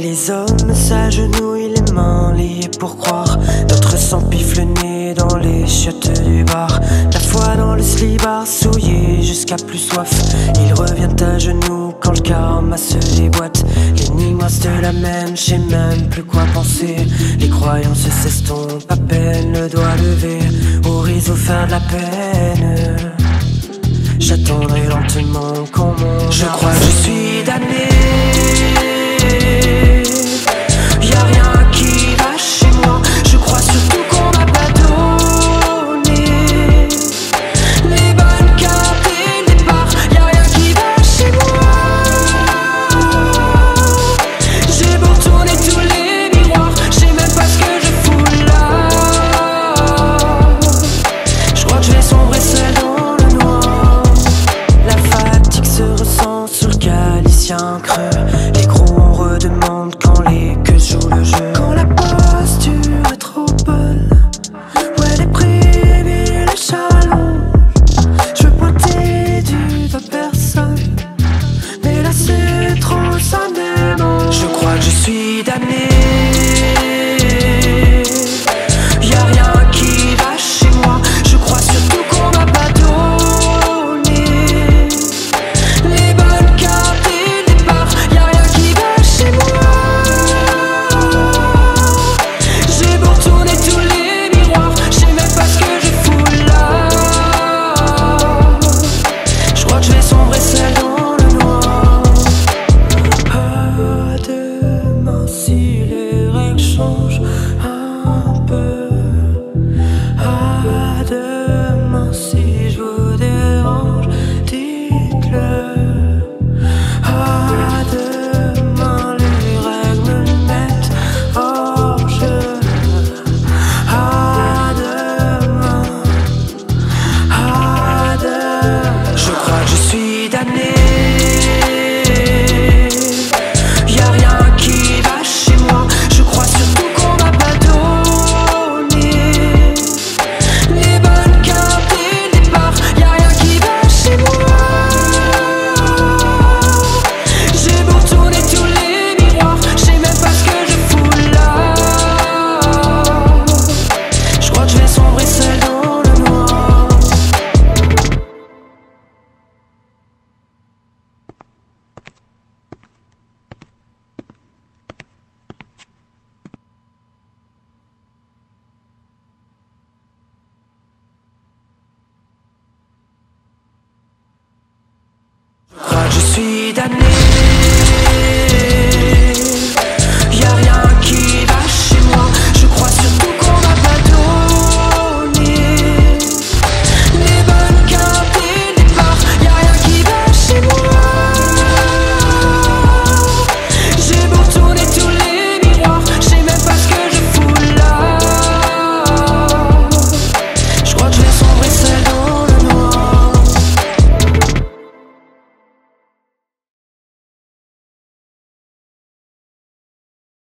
Les hommes s'agenouillent les mains liées pour croire. D'autres s'empifent le nez dans les chiottes du bar. La foi dans le slibard souillé jusqu'à plus soif. Ils reviennent à genoux quand le karma se déboîte. L'énigme reste la même, je même plus quoi penser. Les croyances s'estompent, à peine le doigt levé. Au réseau faire de la peine. J'attendrai lentement quand mon. Je crois que je suis damné. I need 期待你。